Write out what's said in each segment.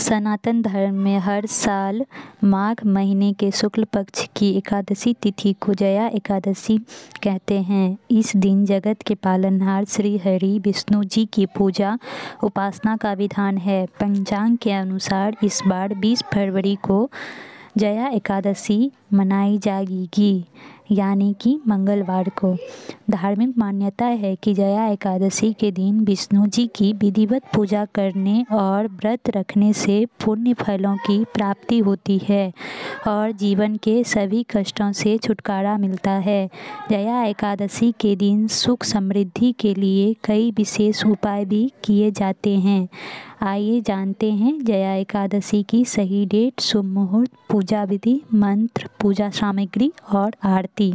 सनातन धर्म में हर साल माघ महीने के शुक्ल पक्ष की एकादशी तिथि को जया एकादशी कहते हैं। इस दिन जगत के पालनहार श्री हरि विष्णु जी की पूजा उपासना का विधान है। पंचांग के अनुसार इस बार 20 फरवरी को जया एकादशी मनाई जाएगी यानी कि मंगलवार को। धार्मिक मान्यता है कि जया एकादशी के दिन विष्णु जी की विधिवत पूजा करने और व्रत रखने से पुण्य फलों की प्राप्ति होती है और जीवन के सभी कष्टों से छुटकारा मिलता है। जया एकादशी के दिन सुख समृद्धि के लिए कई विशेष उपाय भी किए जाते हैं। आइए जानते हैं जया एकादशी की सही डेट शुभ मुहूर्त पूजा विधि, मंत्र, पूजा सामग्री और आरती।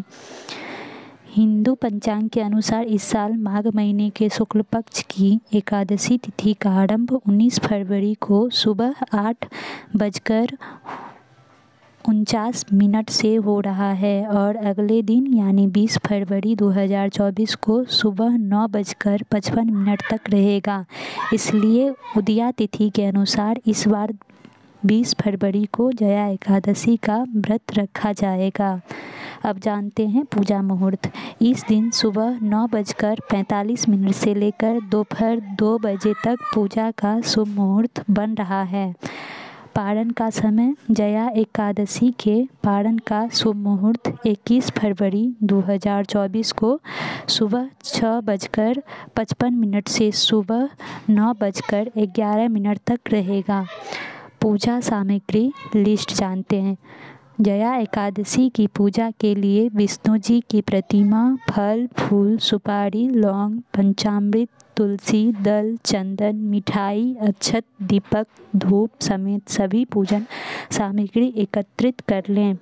हिंदू पंचांग के अनुसार इस साल माघ महीने के शुक्ल पक्ष की एकादशी तिथि का आरंभ 19 फरवरी को सुबह आठ बजकर उनचास मिनट से हो रहा है और अगले दिन यानी 20 फरवरी 2024 को सुबह नौ बजकर पचपन मिनट तक रहेगा। इसलिए उदया तिथि के अनुसार इस बार 20 फरवरी को जया एकादशी का व्रत रखा जाएगा। अब जानते हैं पूजा मुहूर्त। इस दिन सुबह नौ बजकर पैंतालीस मिनट से लेकर दोपहर दो बजे तक पूजा का शुभ मुहूर्त बन रहा है। पारण का समय जया एकादशी के पारण का शुभ मुहूर्त 21 फरवरी 2024 को सुबह छः बजकर पचपन मिनट से सुबह नौ बजकर ग्यारह मिनट तक रहेगा। पूजा सामग्री लिस्ट जानते हैं। जया एकादशी की पूजा के लिए विष्णु जी की प्रतिमा, फल, फूल, सुपारी, लौंग, पंचामृत तुलसी, दल, चंदन, मिठाई, अक्षत, दीपक, धूप समेत सभी पूजन सामग्री एकत्रित कर लें।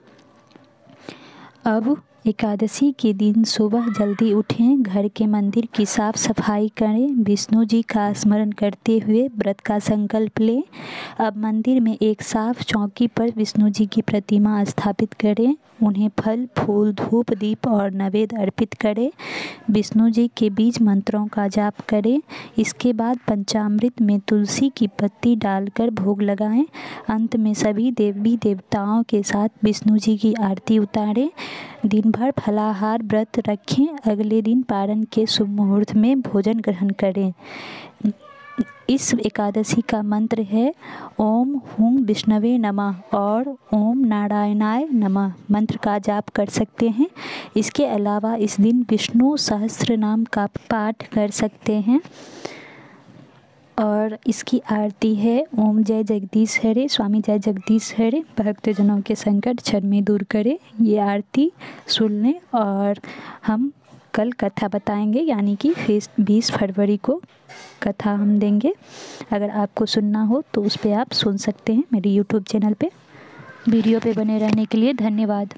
अब एकादशी के दिन सुबह जल्दी उठें, घर के मंदिर की साफ़ सफ़ाई करें, विष्णु जी का स्मरण करते हुए व्रत का संकल्प लें। अब मंदिर में एक साफ़ चौकी पर विष्णु जी की प्रतिमा स्थापित करें। उन्हें फल, फूल, धूप, दीप और नवेद अर्पित करें। विष्णु जी के बीज मंत्रों का जाप करें। इसके बाद पंचामृत में तुलसी की पत्ती डालकर भोग लगाएँ। अंत में सभी देवी देवताओं के साथ विष्णु जी की आरती उतारें। दिन भर फलाहार व्रत रखें। अगले दिन पारण के शुभ मुहूर्त में भोजन ग्रहण करें। इस एकादशी का मंत्र है, ओम हुम विष्णवे नमः और ओम नारायणाय नमः। मंत्र का जाप कर सकते हैं। इसके अलावा इस दिन विष्णु सहस्त्र नाम का पाठ कर सकते हैं। और इसकी आरती है। ओम जय जगदीश हरे। स्वामी जय जगदीश हरे। भक्तजनों के संकट क्षण में दूर करे। ये आरती सुन लें और हम कल कथा बताएँगे, यानी कि फेस बीस फरवरी को कथा हम देंगे। अगर आपको सुनना हो तो उस पर आप सुन सकते हैं मेरे यूट्यूब चैनल पे। वीडियो पे बने रहने के लिए धन्यवाद।